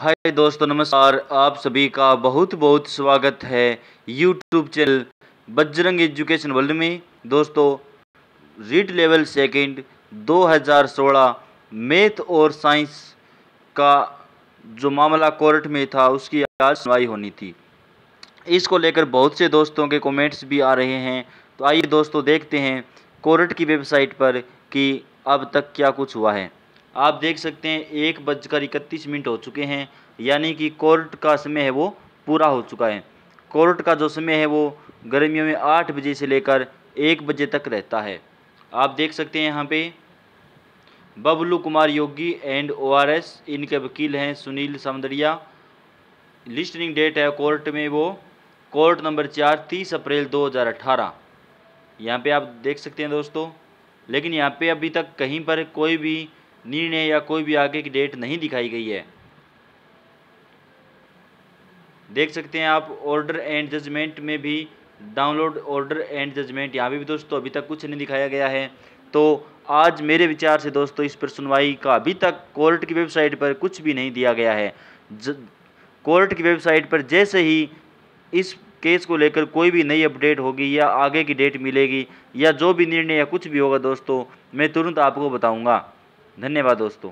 हाय दोस्तों, नमस्कार। आप सभी का बहुत बहुत स्वागत है YouTube channel Bajrang education world में। दोस्तों रीड लेवल सेकंड 2016 मैथ और साइंस का जो मामला कोर्ट में था, उसकी आज सुनवाई होनी थी। इसको लेकर बहुत से दोस्तों के कमेंट्स भी आ रहे हैं। तो आइए दोस्तों, देखते हैं कोर्ट की वेबसाइट पर कि अब तक क्या कुछ हुआ है। आप देख सकते हैं, एक बजकर इकतीस मिनट हो चुके हैं, यानी कि कोर्ट का समय है वो पूरा हो चुका है। कोर्ट का जो समय है वो गर्मियों में आठ बजे से लेकर एक बजे तक रहता है। आप देख सकते हैं यहाँ पे, बबलू कुमार योगी एंड ओआरएस इनके वकील हैं सुनील समदरिया। लिस्टनिंग डेट है कोर्ट में वो, कोर्ट नंबर चार, तीस अप्रैल 2018 यहाँ पे आप देख सकते हैं दोस्तों, लेकिन यहाँ पे अभी तक कहीं पर कोई भी निर्णय या कोई भी आगे की डेट नहीं दिखाई गई है। देख सकते हैं आप ऑर्डर एंड जजमेंट में भी डाउनलोड ऑर्डर एंड जजमेंट यहाँ पे भी दोस्तों अभी तक कुछ नहीं दिखाया गया है। तो आज मेरे विचार से दोस्तों इस पर सुनवाई का अभी तक कोर्ट की वेबसाइट पर कुछ भी नहीं दिया गया है। कोर्ट की वेबसाइट पर जैसे ही इस केस को लेकर कोई भी नई अपडेट होगी या आगे की डेट मिलेगी या जो भी निर्णय या कुछ भी होगा दोस्तों, मैं तुरंत आपको बताऊँगा। धन्यवाद दोस्तों।